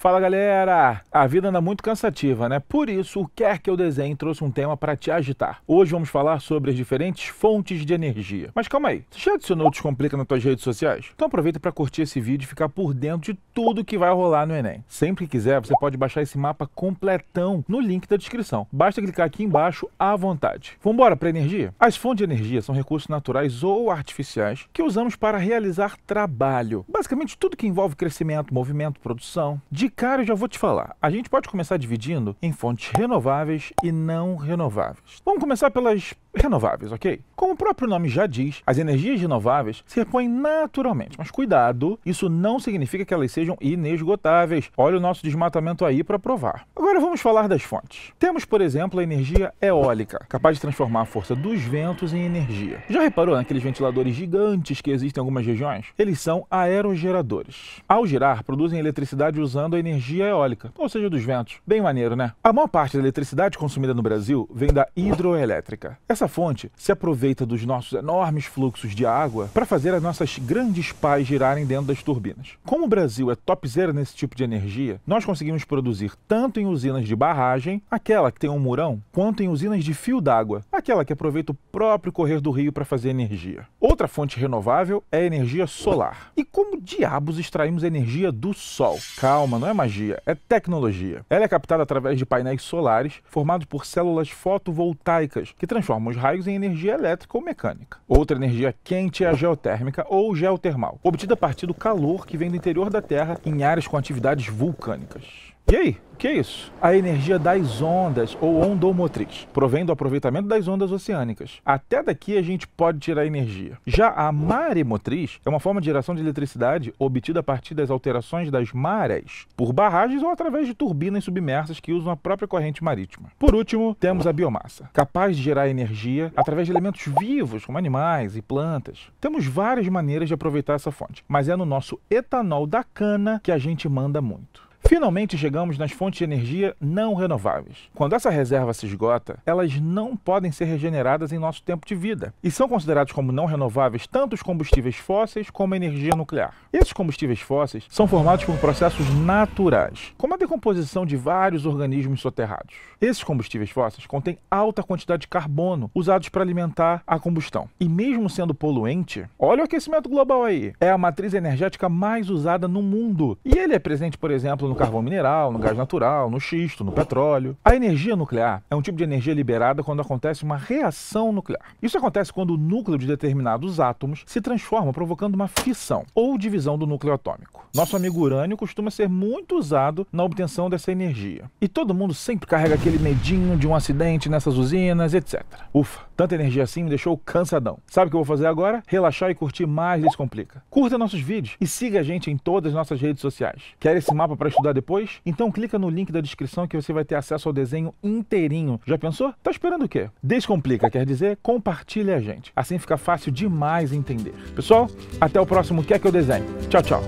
Fala galera! A vida anda muito cansativa, né? Por isso, o Quer Que Eu Desenhe trouxe um tema para te agitar. Hoje vamos falar sobre as diferentes fontes de energia. Mas calma aí, você já adicionou o Descomplica nas tuas redes sociais? Então aproveita para curtir esse vídeo e ficar por dentro de tudo que vai rolar no Enem. Sempre que quiser, você pode baixar esse mapa completão no link da descrição. Basta clicar aqui embaixo à vontade. Vambora para energia? As fontes de energia são recursos naturais ou artificiais que usamos para realizar trabalho. Basicamente tudo que envolve crescimento, movimento, produção. De cara, eu já vou te falar. A gente pode começar dividindo em fontes renováveis e não renováveis. Vamos começar pelas renováveis, ok? Como o próprio nome já diz, as energias renováveis se repõem naturalmente, mas cuidado, isso não significa que elas sejam inesgotáveis. Olha o nosso desmatamento aí para provar. Agora vamos falar das fontes. Temos, por exemplo, a energia eólica, capaz de transformar a força dos ventos em energia. Já reparou naqueles ventiladores gigantes que existem em algumas regiões? Eles são aerogeradores. Ao girar, produzem eletricidade usando a energia eólica, ou seja, dos ventos. Bem maneiro, né? A maior parte da eletricidade consumida no Brasil vem da hidroelétrica. Essa fonte se aproveita dos nossos enormes fluxos de água para fazer as nossas grandes pás girarem dentro das turbinas. Como o Brasil é topzera nesse tipo de energia, nós conseguimos produzir tanto em usinas de barragem, aquela que tem um murão, quanto em usinas de fio d'água, aquela que aproveita o próprio correr do rio para fazer energia. Outra fonte renovável é a energia solar. E como diabos extraímos energia do sol? Calma, não é magia, é tecnologia. Ela é captada através de painéis solares formados por células fotovoltaicas que transformam os raios em energia elétrica ou mecânica. Outra energia quente é a geotérmica ou geotermal, obtida a partir do calor que vem do interior da Terra em áreas com atividades vulcânicas. E aí? que é isso? A energia das ondas ou ondomotriz provém do aproveitamento das ondas oceânicas. Até daqui a gente pode tirar energia. Já a maremotriz é uma forma de geração de eletricidade obtida a partir das alterações das marés, por barragens ou através de turbinas submersas que usam a própria corrente marítima. Por último, temos a biomassa, capaz de gerar energia através de elementos vivos, como animais e plantas. Temos várias maneiras de aproveitar essa fonte, mas é no nosso etanol da cana que a gente manda muito. Finalmente chegamos nas fontes de energia não renováveis. Quando essa reserva se esgota, elas não podem ser regeneradas em nosso tempo de vida e são considerados como não renováveis tanto os combustíveis fósseis como a energia nuclear. Esses combustíveis fósseis são formados por processos naturais, como a decomposição de vários organismos soterrados. Esses combustíveis fósseis contêm alta quantidade de carbono usados para alimentar a combustão. E mesmo sendo poluente, olha o aquecimento global aí, é a matriz energética mais usada no mundo. E ele é presente, por exemplo, no carvão mineral, no gás natural, no xisto, no petróleo. A energia nuclear é um tipo de energia liberada quando acontece uma reação nuclear. Isso acontece quando o núcleo de determinados átomos se transforma, provocando uma fissão ou divisão do núcleo atômico. Nosso amigo urânio costuma ser muito usado na obtenção dessa energia. E todo mundo sempre carrega aquele medinho de um acidente nessas usinas, etc. Ufa, tanta energia assim me deixou cansadão. Sabe o que eu vou fazer agora? Relaxar e curtir mais Descomplica. Curta nossos vídeos e siga a gente em todas as nossas redes sociais. Quer esse mapa para estudar depois? Então clica no link da descrição que você vai ter acesso ao desenho inteirinho. Já pensou? Tá esperando o quê? Descomplica, quer dizer, compartilha a gente. Assim fica fácil demais entender. Pessoal, até o próximo Quer Que Eu Desenhe. Tchau, tchau.